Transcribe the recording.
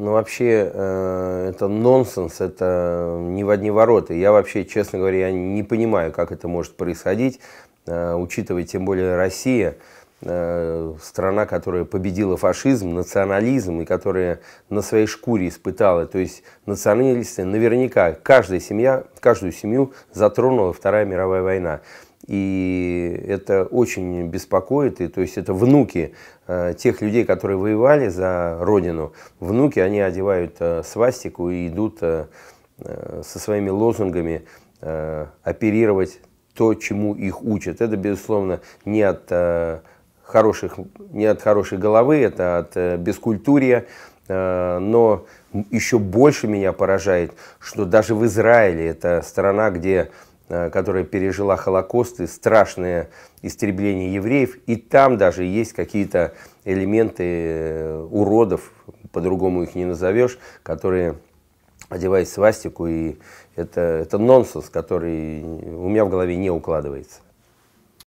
Ну, вообще, э, это нонсенс, это не в одни ворота. Я вообще, честно говоря, не понимаю, как это может происходить, э, учитывая тем более Россия, э, страна, которая победила фашизм, национализм и которая на своей шкуре испытала. То есть националисты наверняка, каждая семья, каждую семью затронула Вторая мировая война. И это очень беспокоит. И, то есть это внуки э, тех людей, которые воевали за родину. Внуки, они одевают э, свастику и идут э, э со своими лозунгами э, оперировать то, чему их учат. Это, безусловно, не от, э, хороших, не от хорошей головы, это от бескультурия. Но еще больше меня поражает, что даже в Израиле, это страна, где которая пережила Холокост и страшное истребление евреев. И там даже есть какие-то элементы э, уродов, по-другому их не назовешь, которые одевают свастику. И это, это нонсенс, который у меня в голове не укладывается.